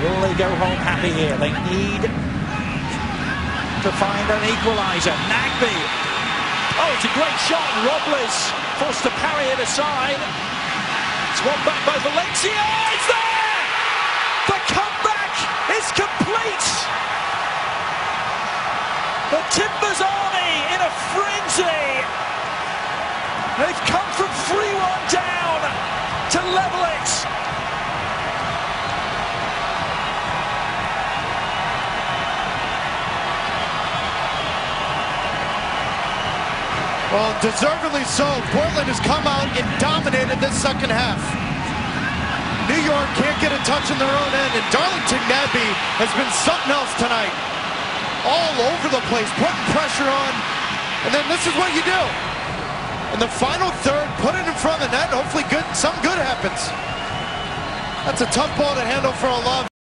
Will they go home happy here? They need to find an equaliser. Nagbe. Oh, it's a great shot. Robles forced to parry it aside. It's one back by Valencia. Oh, it's there! The comeback is complete! The Timbers Army in a frenzy! They've come Well, deservedly so. Portland has come out and dominated this second half. New York can't get a touch in their own end, and Darlington Nagbe has been something else tonight. All over the place, putting pressure on, and then this is what you do. In the final third, put it in front of the net, hopefully good, something good happens. That's a tough ball to handle for Olave.